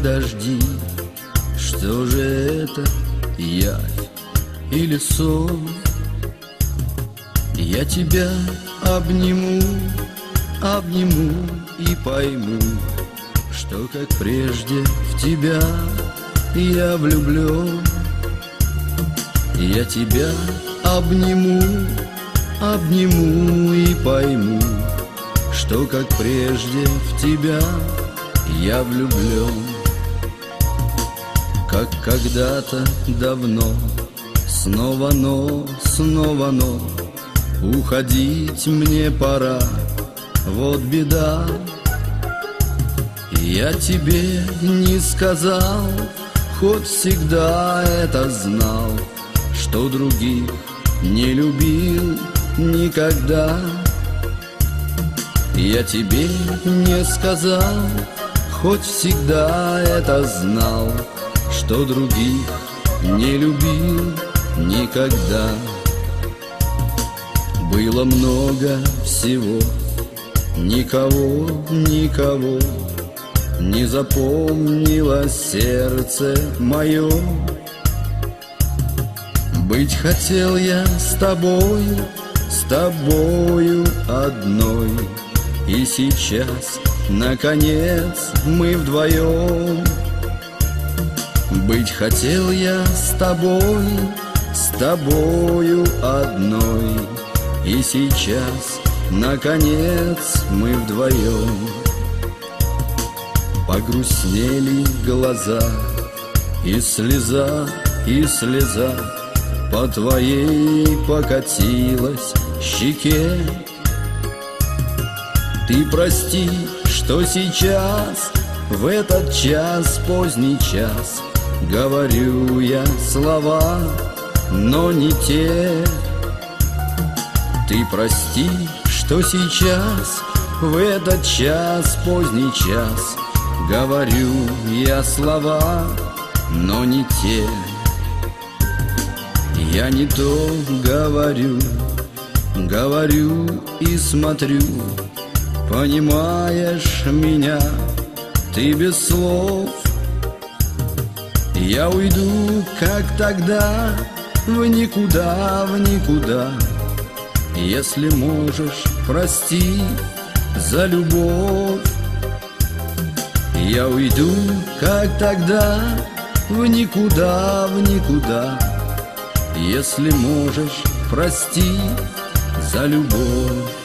подожди, что же это, явь или сон? Я тебя обниму, обниму и пойму, что как прежде в тебя я влюблен. Я тебя обниму, обниму и пойму, что как прежде в тебя я влюблен. Как когда-то давно, снова но, снова но, Уходить мне пора, вот беда. Я тебе не сказал, хоть всегда это знал, Что других не любил никогда. Я тебе не сказал, хоть всегда это знал, Что других не любил никогда. Было много всего, никого, никого Не запомнило сердце мое Быть хотел я с тобой, с тобою одной И сейчас, наконец, мы вдвоем. Быть хотел я с тобой, с тобою одной. И сейчас, наконец, мы вдвоем. Погрустнели глаза И слеза, и слеза По твоей покатилась щеке Ты прости, что сейчас В этот час, поздний час Говорю я слова, но не те ты прости, что сейчас, в этот час, поздний час, Говорю я слова, но не те. Я не то говорю, говорю и смотрю, Понимаешь меня, ты без слов. Я уйду, как тогда, в никуда, в никуда, если можешь, прости за любовь. Я уйду, как тогда, в никуда, в никуда. Если можешь, прости за любовь